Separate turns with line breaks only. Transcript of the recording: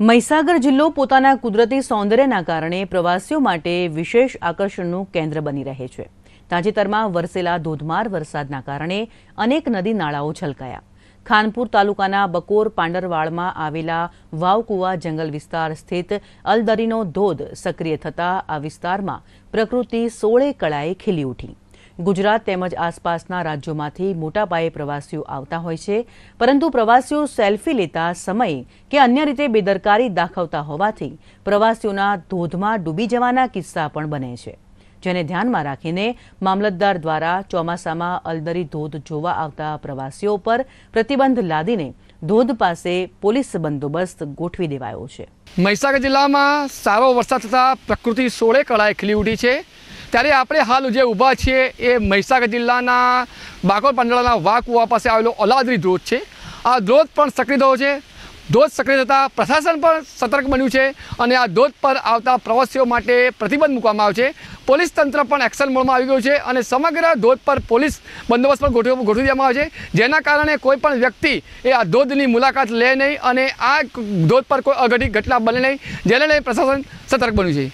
મહીસાગર જિલ્લો પોતાના કુદરતી સૌંદર્યના કારણે પ્રવાસીઓ માટે વિશેષ આકર્ષણનું કેન્દ્ર બની રહે છે. તાજેતરમાં વરસેલા ધોધમાર વરસાદના કારણે અનેક નદી નાળાઓ છલકાયા. ખાનપુર તાલુકાના બકોર પાંડરવાળમાં આવેલા વાવકુવા જંગલ વિસ્તાર સ્થિત અલદરીનો ધોધ સક્રિય થતા આ વિસ્તારમાં પ્રકૃતિ સોળે કળાએ ખીલી ઉઠી. ગુજરાત તેમજ આસપાસના રાજ્યોમાંથી મોટા પાયે પ્રવાસીઓ આવતા હોય છે. પરંતુ પ્રવાસીઓ સેલ્ફી લેતા સમયે કે અન્ય રીતે બેદરકારી દાખવતા હોવાથી પ્રવાસીઓના ધોધમાં ડૂબી જવાના કિસ્સા પણ બને છે. જેને ધ્યાનમાં રાખીને મામલતદાર દ્વારા ચોમાસામાં અલદરી ધોધ જોવા આવતા પ્રવાસીઓ પર પ્રતિબંધ લાદીને ધોધ પાસે પોલીસ બંદોબસ્ત ગોઠવી દેવાયો છે.
મહીસાગર જિલ્લામાં સારો વરસાદ થતાં પ્રકૃતિ સોળે કળાએ ખીલી ઉઠી છે. ત્યારે આપણે હાલ જે ઊભા છીએ એ મહીસાગર જિલ્લાના બાકોર પંડળાના વાકુવા પાસે આવેલો અલાદરી ધોધ છે. આ ધોધ પણ સક્રિય થયો છે. ધોધ સક્રિય થતાં પ્રશાસન પણ સતર્ક બન્યું છે અને આ ધોધ પર આવતા પ્રવાસીઓ માટે પ્રતિબંધ મૂકવામાં આવ્યો છે. પોલીસ તંત્ર પણ એક્શન મોડમાં આવી ગયું છે અને સમગ્ર ધોધ પર પોલીસ બંદોબસ્ત પણ ગોઠવી ગોઠવી દેવામાં આવે છે. જેના કારણે કોઈ પણ વ્યક્તિ એ આ ધોધની મુલાકાત લે નહીં અને આ ધોધ પર કોઈ અઘટિત ઘટના બને નહીં. જેને લઈને પ્રશાસન સતર્ક બન્યું છે.